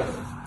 Gracias.